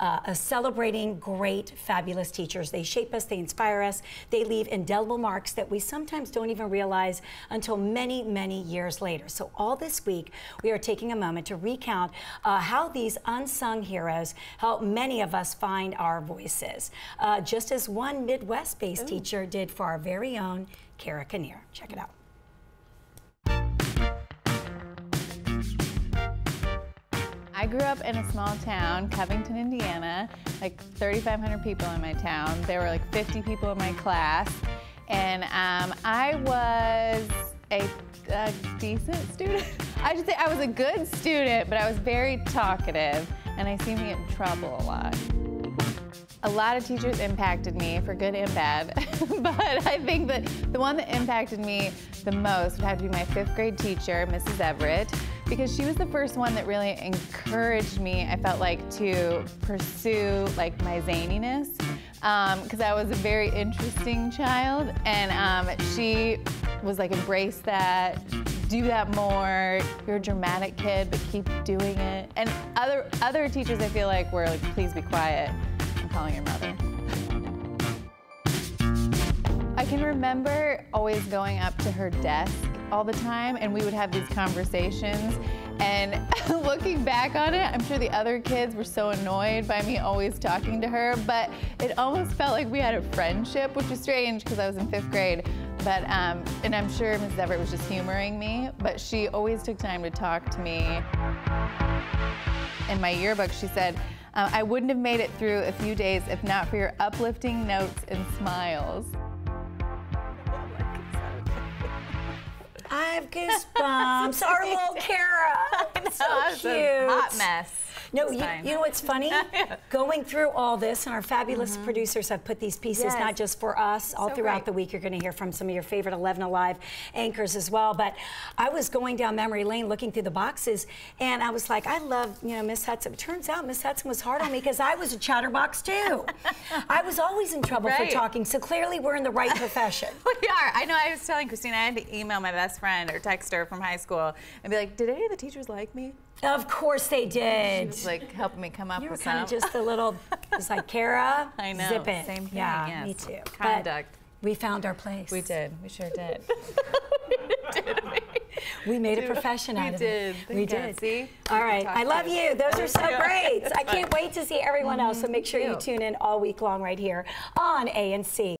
uh, celebrating great, fabulous teachers. They shape us, they inspire us, they leave indelible marks that we sometimes don't even realize until many, many years later. So all this week, we are taking a moment to recount uh, how these unsung heroes help many of us find our voices, uh, just as one Midwest-based teacher did for our very own Cara Kneer. Check it out. I grew up in a small town, Covington, Indiana, like 3,500 people in my town. There were like 50 people in my class. And um, I was a, a decent student. I should say I was a good student, but I was very talkative and I seemed to get in trouble a lot. A lot of teachers impacted me for good and bad, but I think that the one that impacted me the most would have to be my fifth grade teacher, Mrs. Everett, because she was the first one that really encouraged me, I felt like, to pursue like my zaniness, because um, I was a very interesting child, and um, she was like, embrace that, do that more. You're a dramatic kid, but keep doing it. And other other teachers, I feel like, were like, please be quiet I'm calling your mother. I can remember always going up to her desk all the time and we would have these conversations and looking back on it, I'm sure the other kids were so annoyed by me always talking to her, but it almost felt like we had a friendship, which is strange because I was in fifth grade. But, um, and I'm sure Mrs. Everett was just humoring me, but she always took time to talk to me. In my yearbook, she said, uh, I wouldn't have made it through a few days if not for your uplifting notes and smiles. I have goosebumps. Our little Cara. so cute. hot mess. No, you, you, know what's funny? Going through all this, and our fabulous mm -hmm. producers have put these pieces yes. not just for us, all so throughout great. the week. You're going to hear from some of your favorite 11 Alive anchors as well. But I was going down memory lane looking through the boxes, and I was like, I love, you know, Miss Hudson. It turns out Miss Hudson was hard on me because I was a chatterbox too. I was always in trouble right. for talking, so clearly we're in the right profession. we are. I know I was telling Christina, I had to email my best friend or text her from high school and be like, did any of the teachers like me? Of course they did. She was like helping me come up you with kind of just a little, it's like Cara, I know. zip it. Same thing, yeah, yes. me too. Conduct. But we found our place. We did. We sure did. did we? we made a profession out of it. We did. We did. See? All right. I love you. Those are so great. I can't wait to see everyone else. So make sure mm-hmm. you tune in all week long right here on A&C.